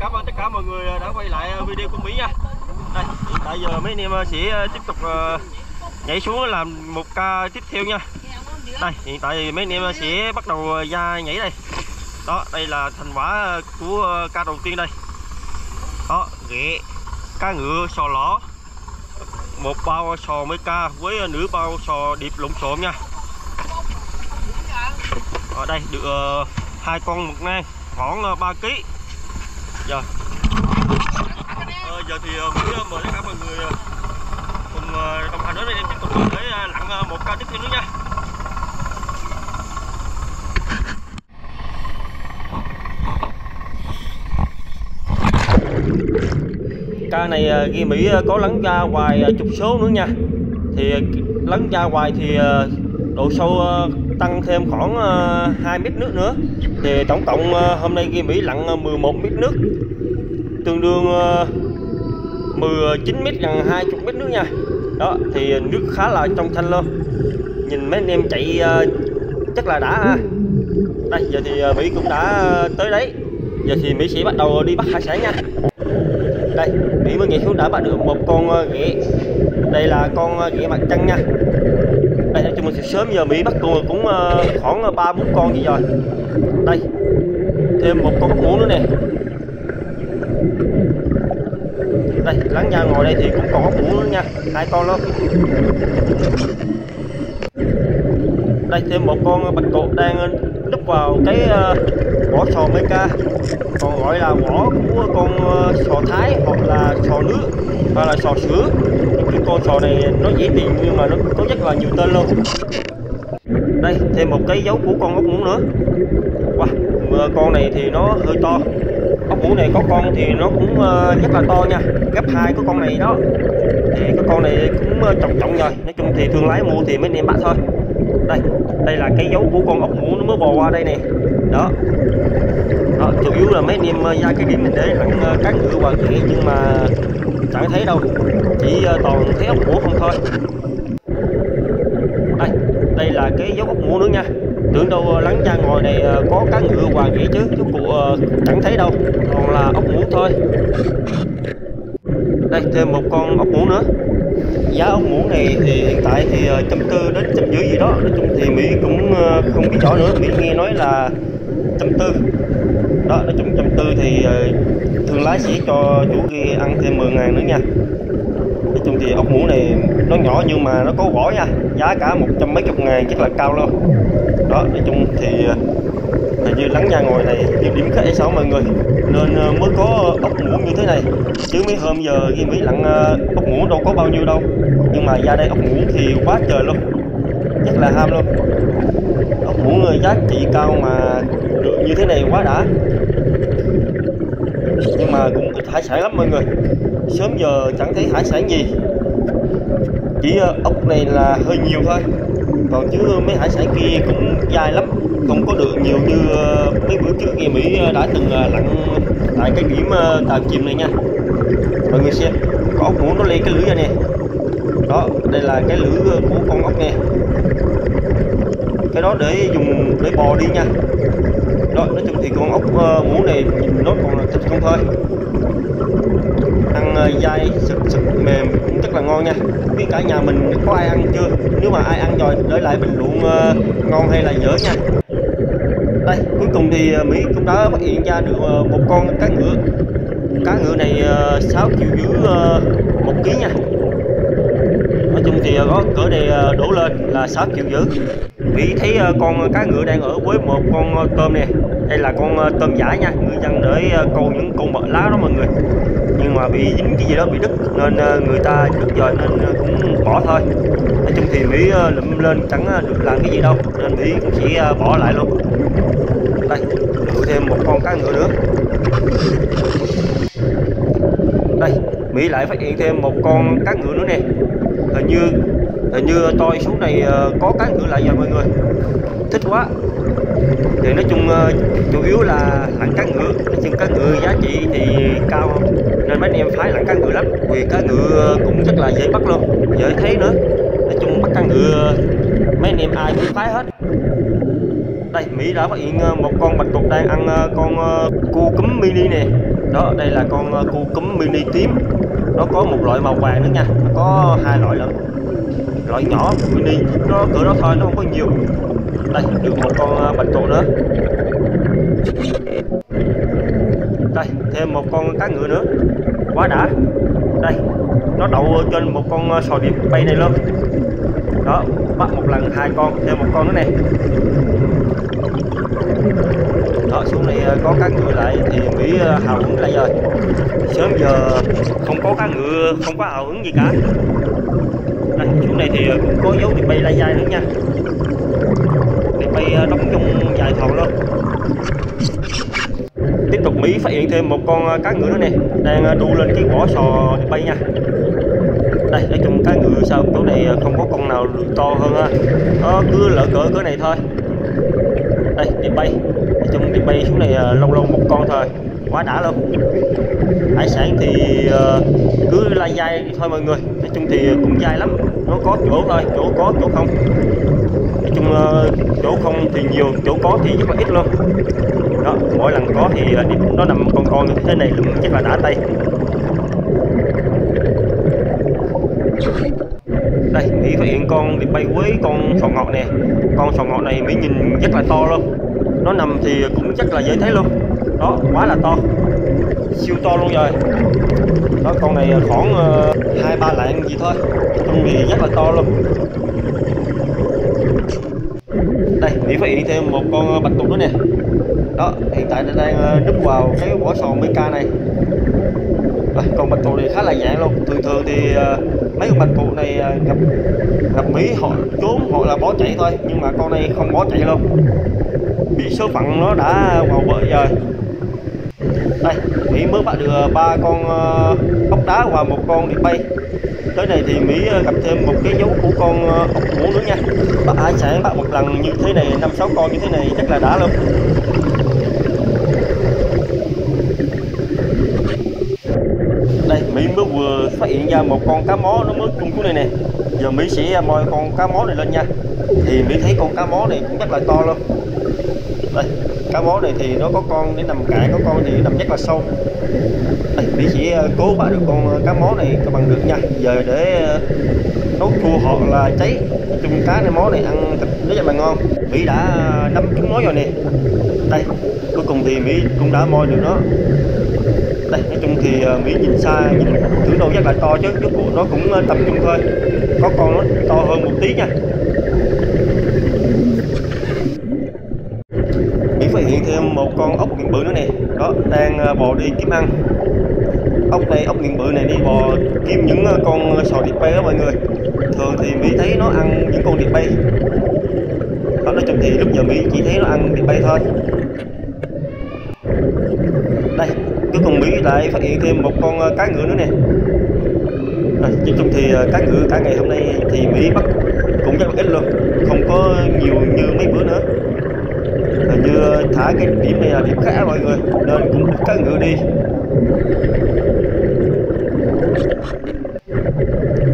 cảm ơn tất cả mọi người đã quay lại ờ, video của Mỹ nha. Đây, hiện tại giờ mấy anh em ờ, sẽ ờ, tiếp tục nhảy xuống làm một ca tiếp theo nha. Đây, hiện tại mấy anh em sẽ bắt đầu ra nhảy đây. Đó, đây là thành quả của ca đầu tiên đây. Đó, ghẹ, cá ngựa, sò lỏ Một bao sò mấy ca với nửa bao sò điệp lộn xộn nha. Ở đây được hai con một nang khoảng 3 kg giờ giờ thì ờ, muốn ờ, mời tất cả mọi người ờ, cùng đồng hành với em tiếp tục để lặn một ca tiếp theo nữa nha. Ca này ghi Mỹ có lắng ra hoài chục số nữa nha. Thì lắng ra hoài thì độ sâu tăng thêm khoảng ờ, 2 mét nước nữa. Thì tổng cộng ờ, hôm nay ghi Mỹ lặn ờ, 11 mét nước. Tương đương 19 mét gần 20 mét nước nha. Đó, thì nước khá là trong xanh luôn nhìn mấy anh em chạy chắc là đã, ha. Đây, giờ thì Mỹ cũng đã tới đấy. Giờ thì Mỹ sẽ bắt đầu đi bắt hải sản nha. Đây, Mỹ mới nhảy xuống đã bắt được một con ghẹ đây là con ghẹ mặt trăng nha đây nói chung là sớm giờ Mỹ bắt con cũng ờ, khoảng ờ, ba bốn con gì rồi. Đây, thêm một con ốc muỗng nữa nè. Đây, lắng nha ngồi đây thì cũng còn ốc muỗng nữa nha, hai con luôn đây, thêm một con bạch tuộc đang ờ, núp vào cái vỏ sò mấy ca. Còn gọi là vỏ của con ờ, sò thái hoặc là sò nước hoặc là sò sữa cái con sò này nó dễ tìm nhưng mà nó có rất là nhiều tên luôn. Đây thêm một cái dấu của con ốc muỗng nữa. Wow, con này thì nó hơi to. Ốc muỗng này có con thì nó cũng ờ, rất là to nha. Gấp hai của con này đó. Thì cái con này cũng ờ, trọng trọng rồi. Nói chung thì thương lái mua thì mới niệm bạn bắt thôi đây đây là cái dấu của con ốc muỗng nó mới bò qua đây nè. Đó. Đó, chủ yếu là mấy anh em ờ, ra cái điểm mình để vẫn ờ, cá ngựa hoàn thiện nhưng mà chẳng thấy đâu. Chỉ ờ, toàn thấy ốc muỗng không thôi. Đây đây là cái dấu ốc muỗng nữa nha. Tưởng đâu lắng ra ngồi này có cá ngựa hoàng vậy chứ chứ cụ chẳng thấy đâu. Còn là ốc muỗng thôi đây, thêm một con ốc muỗng nữa. Giá ốc muỗng này thì hiện tại thì ờ, trăm tư đến trăm rưỡi gì đó. Nói chung thì mỹ cũng ờ, không biết rõ nữa. Mỹ nghe nói là trăm tư. Đó, nói chung trăm tư thì ờ, thương lái sẽ cho chủ ghi ăn thêm 10 ngàn nữa nha. Nói chung thì ốc muỗng này nó nhỏ nhưng mà nó có vỏ nha. Giá cả một trăm mấy chục ngàn, chắc là cao luôn. Đó, nói chung thì hình như lắng nhà ngồi này điểm điểm khá sao mọi người. Nên ờ, mới có ốc muỗng như thế này. Chứ mấy hôm giờ ghi mỹ lặn ờ, ốc muỗng đâu có bao nhiêu đâu. Nhưng mà ra đây ốc muỗng thì quá trời luôn. Rất là ham luôn. Ốc muỗng giá trị cao mà được như thế này quá đã. Nhưng mà cũng ít hải sản lắm mọi người. Sớm giờ chẳng thấy hải sản gì. Chỉ ờ, ốc này là hơi nhiều thôi. Còn chứ mấy hải sản kia cũng dài lắm không có được nhiều như ờ, mấy bữa trước kia Mỹ ờ, đã từng ờ, lặn tại cái điểm tàu chìm này nha. Mọi người xem có ốc muốn nó lên cái lưới ra nè. Đó đây là cái lưới của con ốc nè. Cái đó để dùng để bò đi nha. Đó nói chung thì con ốc uh, này nhìn nó còn là thịt không thôi. Ăn uh, dai sực sực mềm cũng rất là ngon nha. Biết cả nhà mình có ai ăn chưa? Nếu mà ai ăn rồi để lại bình luận uh, ngon hay là dở nha đây cuối cùng thì ờ, mỹ cũng đã phát hiện ra được ờ, một con cá ngựa. Cá ngựa này ờ, 6 triệu dưới một ký nha. Nói chung thì có cỡ này đổ lên là 6 triệu rưỡi Mỹ thấy con cá ngựa đang ở với một con tôm nè. Đây là con tôm giả nha người dân để câu những con mỡ lá đó mọi người. Nhưng mà bị dính cái gì đó bị đứt nên người ta đứt rồi nên cũng bỏ thôi thì Mỹ ờ, lụm lên chẳng ờ, được làm cái gì đâu, nên Mỹ cũng chỉ ờ, bỏ lại luôn. Đây được thêm một con cá ngựa nữa. Đây, Mỹ lại phát hiện thêm một con cá ngựa nữa nè. Hình như hình như tôi xuống này có cá ngựa lại rồi mọi người. Thích quá. Thì nói chung chủ yếu là lặn cá ngựa. Nhưng cá ngựa giá trị thì cao nên mấy anh em phái lặn cá ngựa lắm. Vì cá ngựa cũng rất là dễ bắt luôn. Dễ thấy nữa căn ngựa mấy anh em ai cũng phái hết. Đây, Mỹ đã phát hiện một con bạch tuộc đang ăn ờ, con ờ, cua cúm mini nè. Đó, đây là con cua cu cúm mini tím. Nó có một loại màu vàng nữa nha. Có hai loại lận. Loại nhỏ, mini, nó, cỡ đó thôi, nó không có nhiều. Đây, được một con bạch tuộc nữa. Đây, thêm một con cá ngựa nữa. Quá đã. Đây, nó đậu trên một con sò điệp bay này luôn đó bắt một lần hai con thêm một con nữa nè. Đó xuống này ờ, có cá ngựa lại thì mỹ ờ, hào hứng lại rồi. Sớm giờ không có cá ngựa không có hào hứng gì cả. Đây, xuống này thì ờ, cũng có dấu thì bay lai dài nữa nha. Thì bay đóng trong dài thầu luôn. Tiếp tục mỹ phát hiện thêm một con cá ngựa nữa nè. Đang đu lên cái vỏ sò thì bay nha. Đây nói chung cá ngựa sao chỗ này không có con nào to hơn ha nó ờ, cứ lỡ cỡ cỡ này thôi. Đây đi bay. Nói chung đi bay xuống này ờ, lâu lâu một con thôi. Quá đã luôn. Hải sản thì uh, cứ lai dai thôi mọi người. Nói chung thì cũng dai lắm. Nó có chỗ thôi chỗ có chỗ không. Nói chung uh, chỗ không thì nhiều chỗ có thì rất là ít luôn. Đó mỗi lần có thì uh, nó nằm con con như thế này lụm chắc là đã tay. Đây mỹ phát hiện con bị bay quế, con sò ngọt nè. Con sò ngọt này mỹ nhìn rất là to luôn. Nó nằm thì cũng rất là dễ thấy luôn. Đó, quá là to. Siêu to luôn rồi. Đó, con này khoảng ờ, hai ba lạng gì thôi. Con thì rất là to luôn. Đây, mỹ phát hiện thêm một con ờ, bạch tuộc nữa nè. Đó, hiện tại nó đang đúc núp vào cái vỏ sò meca này. Đấy, còn bạch tuộc này khá là dạng luôn. Thường thường thì uh, mấy con bạch tuộc này uh, gặp gặp mỹ họ trốn hoặc là bỏ chạy thôi. Nhưng mà con này không bỏ chạy luôn. Bị số phận nó đã vào bờ rồi. Đây mỹ mới bắt được ba con ờ, uh, ốc đá và một con đi bay. Tới này thì mỹ gặp thêm một cái dấu của con ốc muỗng nữa nha. Bắt hải sản bắt một lần như thế này năm sáu con như thế này chắc là đã luôn đây mỹ mới vừa phát hiện ra một con cá mó nó mới cung xuống này nè. Giờ mỹ sẽ moi con cá mó này lên nha. Thì mỹ thấy con cá mó này cũng rất là to luôn. Đây, cá mó này thì nó có con, để nằm cạn có con thì nằm rất là sâu. Đây, mỹ sẽ ờ, cố bắt được con ờ, cá mó này cho bằng được nha. Giờ để ờ, nấu chua hoặc là cháy chung cá này, mó này ăn thịt rất là ngon. Mỹ đã đâm trúng nó rồi nè. Đây, cuối cùng thì mỹ cũng đã moi được nó đây nói chung thì uh, mỹ nhìn xa nhìn thử đâu rất là to chứ chứ của nó cũng uh, trung thôi. Có con nó to hơn một tí nha. Mỹ phát hiện thêm một con ốc miệng bự nữa nè. Đó đang uh, bò đi kiếm ăn. Ốc này ốc miệng bự này đi bò kiếm những uh, con sò điệp bay đó mọi người. Thường thì mỹ thấy nó ăn những con điệp bay. Đó nói chung thì lúc giờ mỹ chỉ thấy nó ăn điệp bay thôi. Cái cuối cùng mỹ lại phát hiện thêm một con ờ, cá ngựa nữa nè. À, nói chung thì ờ, cá ngựa cả ngày hôm nay thì mỹ bắt cũng rất là ít luôn không có nhiều như mấy bữa nữa. À, như ờ, thả cái điểm này là điểm khá à mọi người nên cũng cá ngựa đi.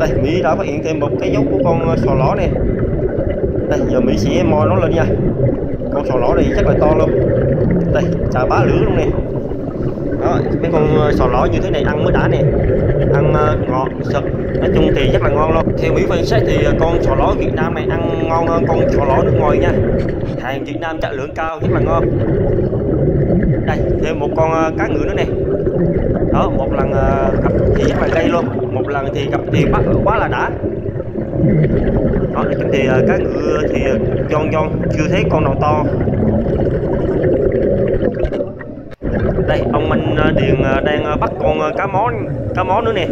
Đây mỹ đã phát hiện thêm một cái dấu của con sò lỏ nè. Đây giờ mỹ sẽ moi nó lên nha. Con sò lỏ này chắc là to luôn. Đây chà bá lửa luôn nè mấy con ờ, sò lỏ như thế này ăn mới đã nè. Ăn ờ, ngọt, sực. Nói chung thì rất là ngon luôn theo mỹ phân xét thì ờ, con sò lỏ việt nam này ăn ngon hơn con sò lỏ nước ngoài nha. Hàng việt nam chất lượng cao, rất là ngon. Đây, thêm một con cá ngựa nữa nè. Đó, một lần gặp thì rất là gây luôn. Một lần thì gặp thì bắt, quá là đã. Đó, nói chung thì cá ngựa thì giòn giòn, chưa thấy con nào to. Đây ông anh ờ, điền ờ, đang ờ, bắt con cá mó cá mó nữa nè.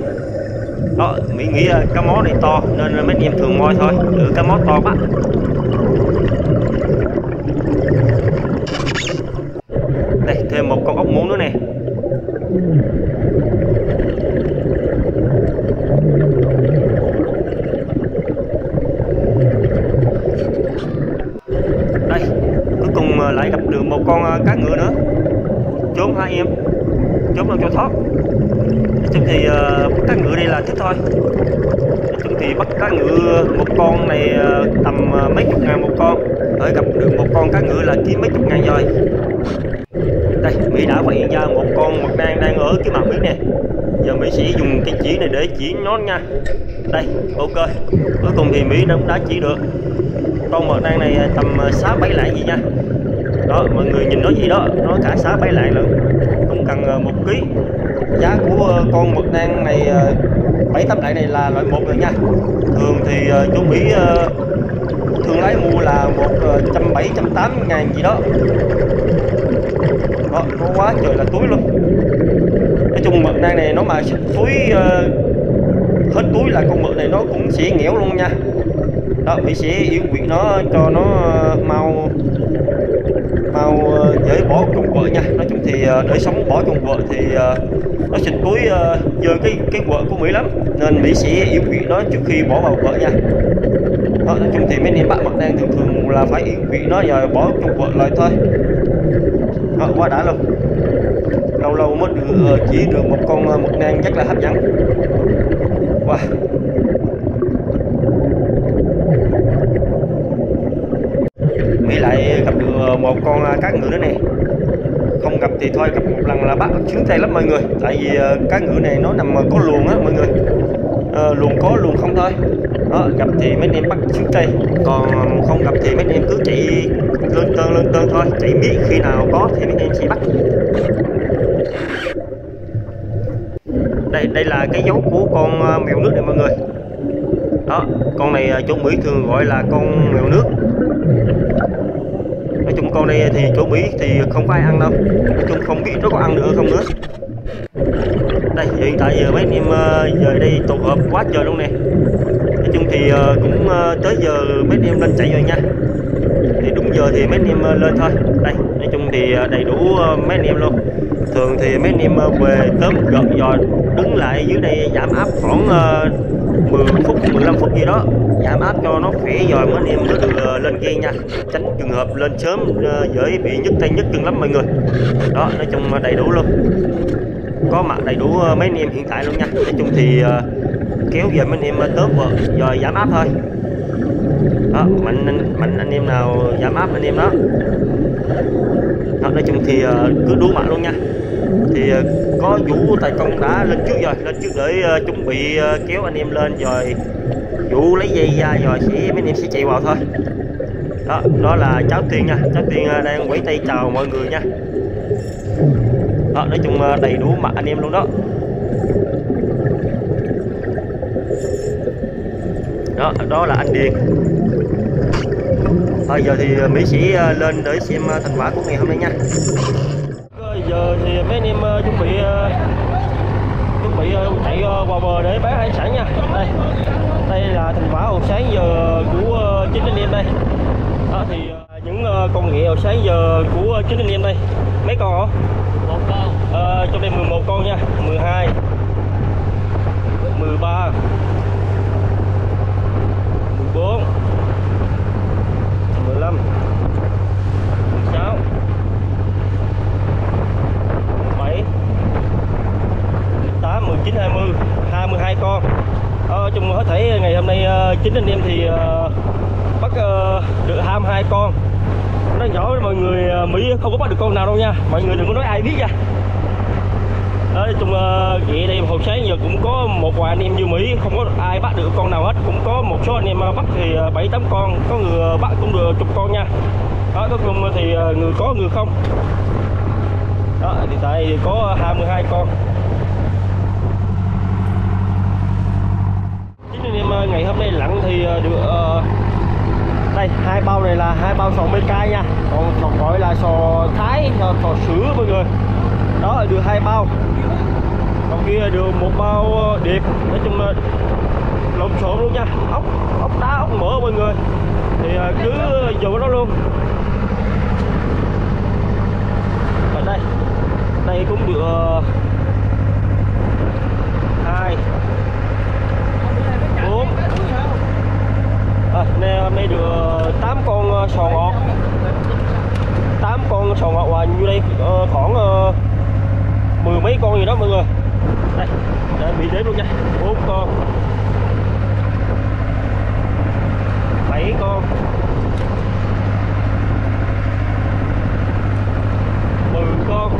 Đó mình nghĩ cá mó này to nên mấy anh em thường moi thôi. Ừ, cá mó to bắt đây thêm một con ốc muống nữa nè đây cuối cùng lại gặp được một con cá ngựa nữa trốn hai em trốn đâu cho thoát nói chung thì uh, bắt cá ngựa đây là thích thôi nói chung thì bắt cá ngựa một con này uh, tầm uh, mấy chục ngàn một con ở gặp được một con cá ngựa là kiếm mấy chục ngàn rồi đây mỹ đã phát hiện ra một con mực nang đang ở cái mặt nước này giờ mỹ sẽ dùng cái chỉ này để chỉ nó nha. Đây ok. Cuối cùng thì mỹ đã, đã chỉ được. Con mực nang này tầm à, sáu bảy lạng gì nha. Đó mọi người nhìn nó gì đó nó cả sáu bảy lạng nữa cũng cần à, một ký. Giá của à, con mực nang này ờ, bảy tám lạng này là loại một rồi nha. Thường thì chú mỹ thường lấy mua là một ờ, trăm bảy, trăm tám ngàn gì đó. Đó, nó quá trời là túi luôn. Nói chung mực nang này nó mà túi ờ, hết túi là con mực này nó cũng sẽ nghẽo luôn nha. Đó mình sẽ yêu quyện nó, cho nó ờ, mau mau dễ bỏ chung vợ nha. Nói chung thì để sống bỏ chung vợ thì nó xịt túi dơ cái cái vợ của mỹ lắm. Nên mỹ sẽ yêu quyện nó trước khi bỏ vào vợ nha đó, nói chung thì mấy anh bạn bắt đen thường thường là phải yến vị nó rồi bỏ chung vợ lại thôi. Đó, quá đã luôn. Lâu lâu mới được ờ, chỉ được một con ờ, mực nang rất là hấp dẫn. Wow. Nghĩ lại gặp được ờ, một con cá ngựa nữa này không gặp thì thôi gặp một lần là bắt sướng tay lắm mọi người. Tại vì cá ngựa này nó nằm có luồng á mọi người à, luồng có luồng không thôi. Đó gặp thì mấy em bắt xuống cây còn không gặp thì mấy em cứ chạy lên tơn lên tơn thôi. Chạy miết khi nào có thì mấy em sẽ bắt. Đây đây là cái dấu của con ờ, mèo nước này mọi người. Đó con này ờ, chỗ mỹ thường gọi là con mèo nước. Nói chung con này thì chỗ mỹ thì không có ai ăn đâu. Nói chung không biết nó có ăn nữa không nữa đây hiện tại giờ mấy anh em về giờ đây tụ hợp quá trời luôn nè. Nói chung thì ờ, cũng ờ, tới giờ mấy anh em lên chạy rồi nha. Thì đúng giờ thì mấy anh em lên thôi. Đây, nói chung thì đầy đủ mấy anh em luôn. Thường thì mấy anh em về tớm gật dò đứng lại dưới đây giảm áp khoảng 10 phút 15 phút gì đó, giảm áp cho nó khỏe rồi mấy anh em mới được lên ghe nha. Tránh trường hợp lên sớm dễ bị nhức tay nhức chân lắm mọi người. Đó, nói chung đầy đủ luôn có mặt đầy đủ ờ, mấy anh em hiện tại luôn nha. Nói chung thì uh, kéo về mấy anh em ờ, tớp rồi giảm áp thôi. Đó mạnh anh mạnh anh em nào giảm áp anh em đó. Đó nói chung thì uh, cứ đủ mặt luôn nha. Thì có vũ tài công đã lên trước rồi lên trước để uh, chuẩn bị uh, kéo anh em lên rồi vũ lấy dây ra rồi sẽ mấy anh em sẽ chạy vào thôi. Đó đó là cháu tiên nha. Cháu tiên uh, đang quẩy tay chào mọi người nha đó, nói chung ờ, đầy đủ mặt anh em luôn đó. Đó đó là anh điền. Bây giờ thì ờ, mỹ sĩ ờ, lên để xem thành quả của ngày hôm nay nha. Giờ thì mấy anh em chuẩn bị chuẩn bị chạy vào bờ để bán hải sản nha. Đây đây là thành quả hồi sáng giờ của chính anh em đây. Đó, thì những con ghẹ hồi sáng giờ của chính anh em đây. Mấy con hả một con uh, trong đây 11 con nha 12 13 14 15 16 18, 19, 20 22 con ờ, chung hết thể ngày hôm nay uh, chính anh em thì uh, bắt uh, được 22 con nó nhỏ mọi người uh, Mỹ không có bắt được con nào đâu nha mọi người đừng có nói ai biết nha đó chung uh, vậy đây hồi sáng giờ cũng có một vài anh em như Mỹ không có ai bắt được con nào hết cũng có một số anh em bắt thì bảy tám con có người ờ, bắt cũng được chục con nha. Đó có cùng thì ờ, người có người không. Đó thì tại có 22 con. Chính anh em ngày hôm nay lặn thì ờ, được uh, đây hai bao này là hai bao sò BK nha. Còn còn gọi là sò thái sò, sò sữa mọi người. Đó được hai bao còn kia được một bao ờ, điệp. Nói chung là lộn xộn luôn nha. Ốc ốc đá, ốc mỡ mọi người. Thì ờ, cứ dùng nó luôn. Và đây. Đây cũng được ờ, hai bốn à, nay hôm nay được 8 con sò ngọt 8 con sò ngọt và như đây uh, khoảng uh, mười mấy con gì đó mọi người đây để bị đếm luôn nha bốn con bảy con mười con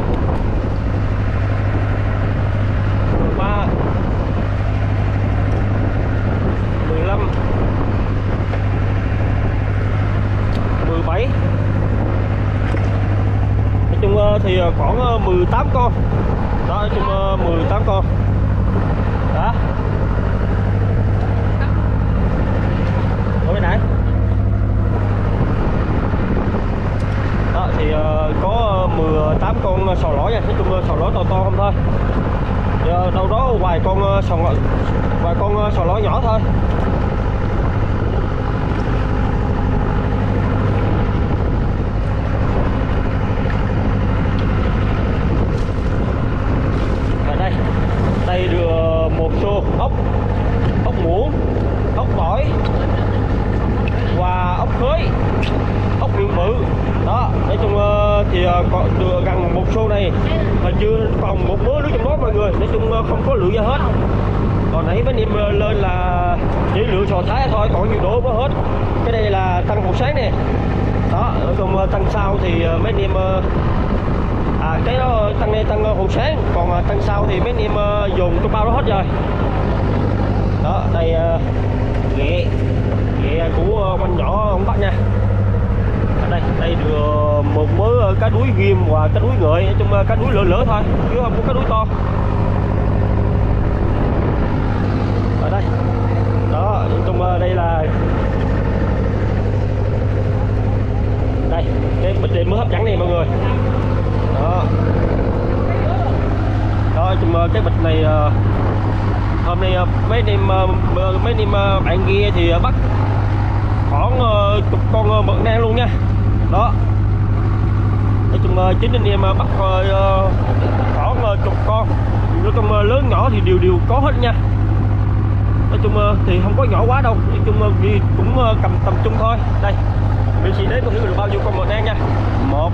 thì ờ, khoảng ờ, 18 con. Đó, nói chung ờ, 18 con. Đó. Ở bên này. Đó, thì có 18 con sò lỗ nha. Nói chung sò lỗ to to không thôi. Đâu đó vài con sò vài con sò lỗ nhỏ thôi ở đây đây được một số ốc ốc muỗng ốc tỏi và ốc khới ốc miệng bự đó nói chung ờ, thì ờ, còn được gần một số này chưa còn một mớ nước trong đó mọi người. Nói chung ờ, không có lượng ra hết. Còn nãy mấy em ờ, lên là chỉ lượng sò thái thôi còn nhiều đổ có hết. Cái đây là tăng một sáng nè. Đó còn ờ, tăng sau thì mấy anh em à cái đó tăng này tăng ờ, sáng. Còn tăng sau thì mấy anh em dùng trong bao đó hết rồi. Đó đây nghệ ghẹ ghẹ của con nhỏ ông bắt nha ở đây đây được ờ, một mớ ờ, cá đuối ghim và cá đuối ngựa nói chung cá đuối lỡ lỡ thôi, chứ không có cá đuối to. Ở đây. Đó, nói chung đây là đây, cái bịch điện mới hấp dẫn này mọi người. Đó. Đó chung cái bịch này ờ, hôm nay ờ, mấy anh em ờ, mấy anh em bạn kia thì bắt khoảng chục con mực nang luôn nha. Đó nói chung chín chính anh em à, bắt ờ, ờ, khoảng ờ, chục con. Nói chung lớn nhỏ thì đều đều có hết nha. Nói chung thì không có nhỏ quá đâu. Nói chung thì cũng cầm tầm trung thôi. Đây mình chỉ đến con được bao nhiêu con một đen nha. Một.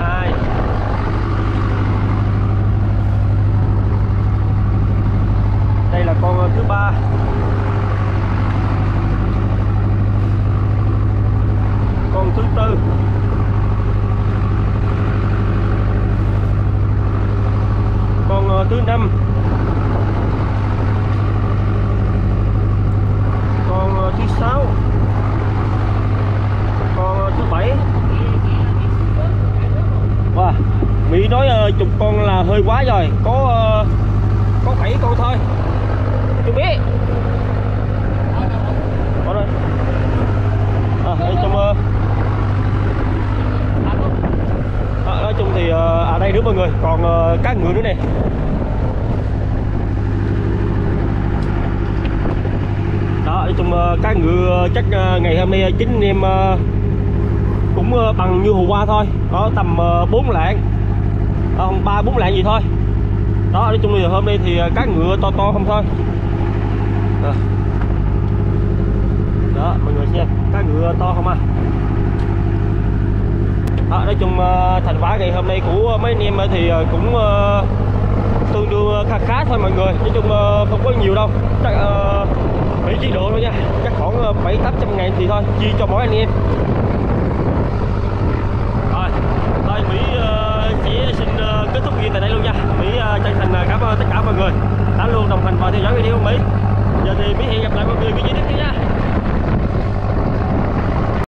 Hai. Đây là con thứ ba con thứ tư. Còn ờ, thứ năm. Còn ờ, thứ sáu. Còn ờ, thứ bảy. Wow. Mỹ nói chục con là hơi quá rồi. Có có bảy con thôi. Chưa biết có đây. À, đây trong à, nói chung thì ờ, ở à đây nữa mọi người, còn ờ, các ngựa nữa này đó, nói chung ờ, các ngựa chắc ngày hôm nay chính anh em cũng bằng như hôm qua thôi. Có tầm 4 lạng. Không, ba, bốn lạng gì thôi. Đó, nói chung là hôm nay thì các cá ngựa to to không thôi. Đó, mọi người xem cá ngựa to không à? À, nói chung ờ, thành quả ngày hôm nay của mấy anh em ờ, thì ờ, cũng tương đương khá khá thôi mọi người. Nói chung không có nhiều đâu. Chắc uh, triệu độ thôi nha. Chắc khoảng bảy tám trăm ngàn thì thôi chia cho mỗi anh em. Rồi thôi mỹ chỉ xin kết thúc video tại đây luôn nha. Mỹ chân thành cảm ơn tất cả mọi người đã luôn đồng hành và theo dõi video của mỹ. Giờ thì mỹ hẹn gặp lại mọi người video tiếp theo nha.